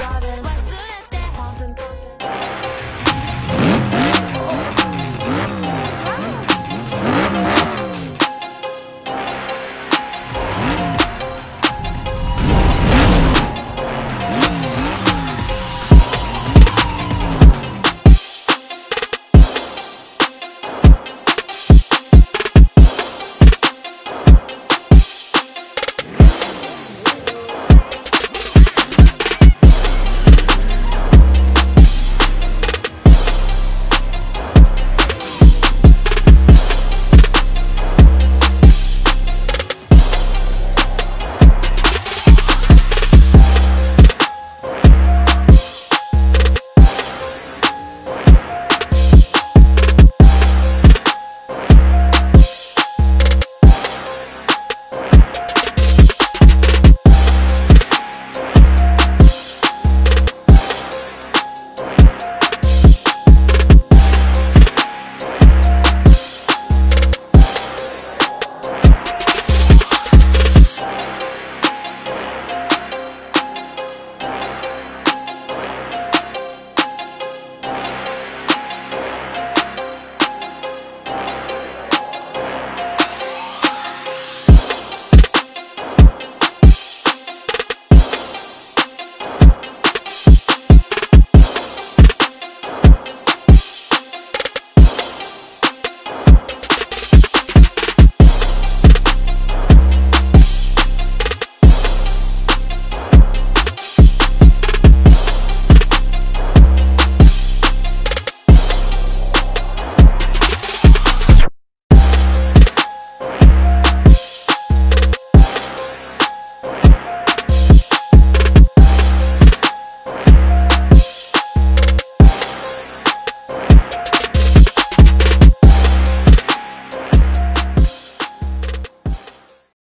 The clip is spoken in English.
driving.